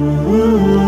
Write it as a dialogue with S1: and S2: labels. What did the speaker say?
S1: Ooh.